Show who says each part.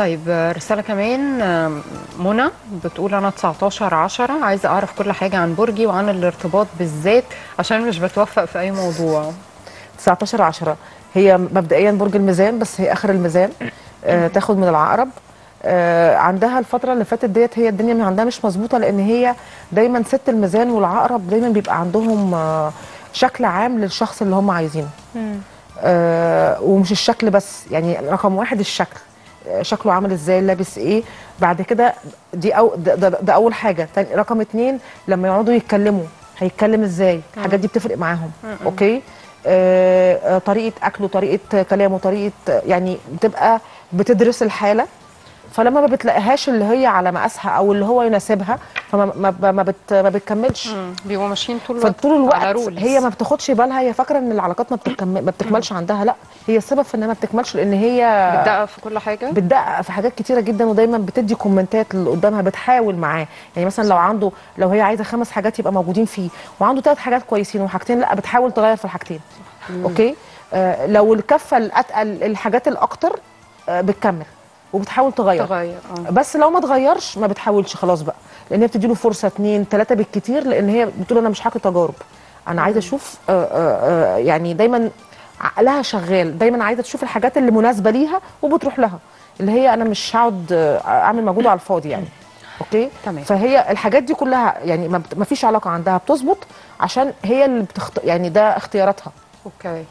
Speaker 1: طيب آه، رسالة كمان آه، منى بتقول أنا 19 10 عايزة أعرف كل حاجة عن برجي وعن الارتباط بالذات عشان مش بتوفق في أي موضوع.
Speaker 2: 19 10 هي مبدئيا برج الميزان بس هي آخر الميزان آه تاخد من العقرب. آه عندها الفترة اللي فاتت ديت هي الدنيا من عندها مش مظبوطة لأن هي دايما ست الميزان والعقرب دايما بيبقى عندهم آه شكل عام للشخص اللي هم عايزينه. آه ومش الشكل بس يعني رقم واحد الشكل. شكله عامل إزاي لابس إيه. بعد كده دي أو ده, ده, ده أول حاجة. تاني رقم اتنين لما يقعدوا يتكلموا هيتكلم إزاي؟ الحاجات دي بتفرق معاهم. أوكي؟ آه آه، طريقة أكله طريقة كلامه طريقة يعني بتبقى بتدرس الحالة. فلما ما بتلاقيهاش اللي هي على مقاسها أو اللي هو يناسبها فما ما, ما, بت ما بتكملش.
Speaker 1: بيبقوا ماشيين طول الوقت
Speaker 2: فطول الوقت. هي ما بتاخدش بالها هي فاكرة إن العلاقات ما, بتكمل ما بتكملش عندها لأ هي السبب في إنها ما بتكملش لأن هي
Speaker 1: بتدقق في كل حاجة؟
Speaker 2: بتدقق في حاجات كتيرة جدا ودايما بتدي كومنتات للي قدامها بتحاول معاه. يعني مثلا لو عنده لو هي عايزة خمس حاجات يبقى موجودين فيه وعنده ثلاث حاجات كويسين وحاجتين لأ بتحاول تغير في الحاجتين. okay؟ آه لو الكفة الأتقل الحاجات الأكتر آه بتكمل. وبتحاول تغير.
Speaker 1: تغير آه.
Speaker 2: بس لو ما اتغيرش ما بتحاولش خلاص بقى. لأن هي بتديله فرصة اتنين تلاتة بالكتير لأن هي بتقول أنا مش هاكل تجارب. أنا عايزة أشوف آه، آه، آه، يعني دايما عقلها شغال. دايما عايزة تشوف الحاجات اللي مناسبة ليها وبتروح لها. اللي هي أنا مش هقعد آه، أعمل مجهود على الفاضي يعني. okay؟
Speaker 1: تمام.
Speaker 2: فهي الحاجات دي كلها يعني ما فيش علاقة عندها بتظبط عشان هي اللي بتخت... يعني ده اختياراتها.
Speaker 1: okay.